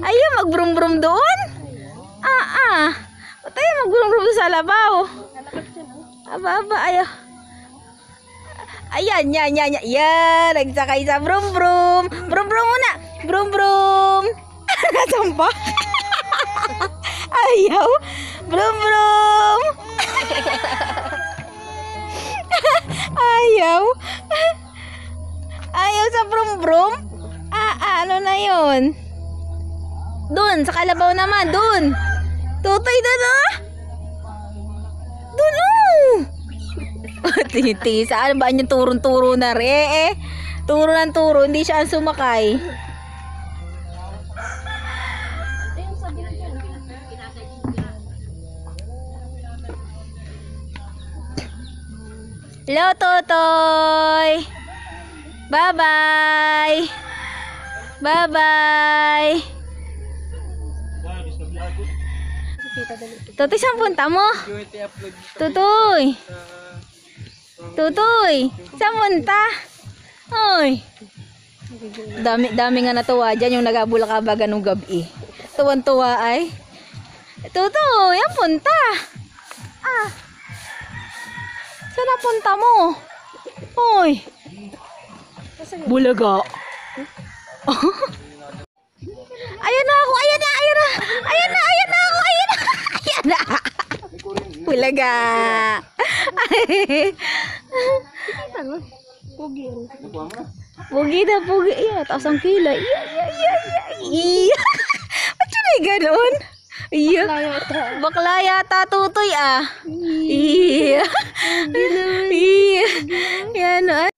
Ayaw, magbrum-brum doon. Ah, ah. Ba't tayo magbrum-brum sa labaw? Aba, aba, ayaw. Ayan, yan, yan, yan. Yan, nagsakay sa brum-brum. Brum-brum muna. Brum-brum. Nasampa. ayaw. Brum-brum. ayaw. Ayaw sa brum-brum. Ah, ah, ano na yun? Doon, sa kalabaw naman, doon. Tutoy doon, ah. Doon, oh. Titi, saan ba yung turong-turo na rin? Eh, eh, turo ng turo, hindi siya ang sumakay. Hello, Totoy! Bye-bye! Bye-bye! Totoy, saan punta mo? Tutoy! Tutoy! Saan punta? Hoy! Dami, dami nga natuwa dyan yung nagabulakabaga nung gabi. Tuwan-tuwa ay. Tutoy, yan punta. Ah. Saan na punta mo? Hoy! Bulaga. ayan na ako, ayan na, ayan na. Ayan na, ayan na ako, ayan na. Na. Bulaga. Pugi na, pugi. Iya, taas ang kilay. Iya, iya, iya, iya. Yun ay ganon? Iya. Bakla yata tutoy ah. Iya. Iya. Yan ah.